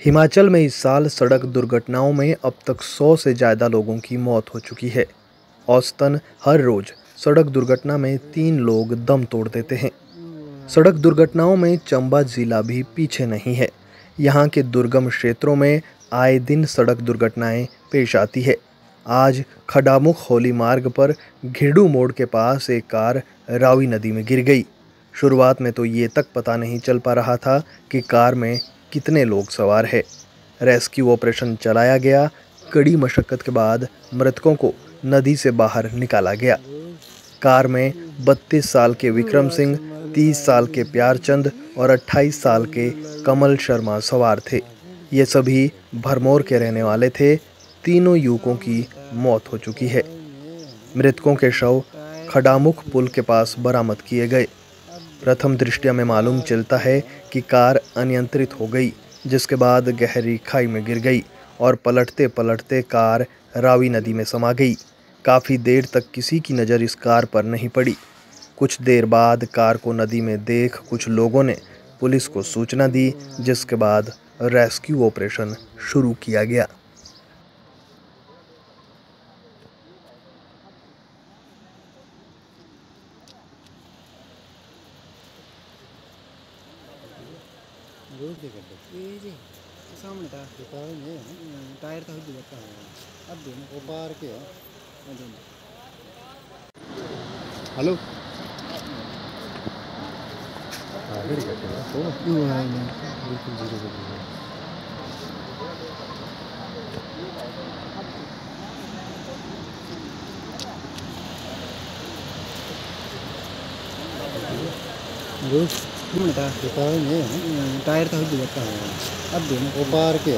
हिमाचल में इस साल सड़क दुर्घटनाओं में अब तक 100 से ज़्यादा लोगों की मौत हो चुकी है। औसतन हर रोज़ सड़क दुर्घटना में तीन लोग दम तोड़ देते हैं। सड़क दुर्घटनाओं में चंबा ज़िला भी पीछे नहीं है। यहाँ के दुर्गम क्षेत्रों में आए दिन सड़क दुर्घटनाएँ पेश आती है। आज खडामुख होली मार्ग पर घिरडू मोड़ के पास एक कार रावी नदी में गिर गई। शुरुआत में तो ये तक पता नहीं चल पा रहा था कि कार में कितने लोग सवार है। रेस्क्यू ऑपरेशन चलाया गया। कड़ी मशक्क़त के बाद मृतकों को नदी से बाहर निकाला गया। कार में 32 साल के विक्रम सिंह 30 साल के प्यारचंद और 28 साल के कमल शर्मा सवार थे। ये सभी भरमौर के रहने वाले थे। तीनों युवकों की मौत हो चुकी है। मृतकों के शव खडामुख पुल के पास बरामद किए गए। प्रथम दृष्टिया में मालूम चलता है कि कार अनियंत्रित हो गई, जिसके बाद गहरी खाई में गिर गई और पलटते पलटते कार रावी नदी में समा गई। काफ़ी देर तक किसी की नज़र इस कार पर नहीं पड़ी। कुछ देर बाद कार को नदी में देख कुछ लोगों ने पुलिस को सूचना दी, जिसके बाद रेस्क्यू ऑपरेशन शुरू किया गया। रोड के गड्ढे ये जी। सामने टायर। टायर में हम्म, टायर तो हो जाता है। अब देना वो बाहर के हाँ हाँ है हेलो। वेरी टायर था टायर था अब देना पार के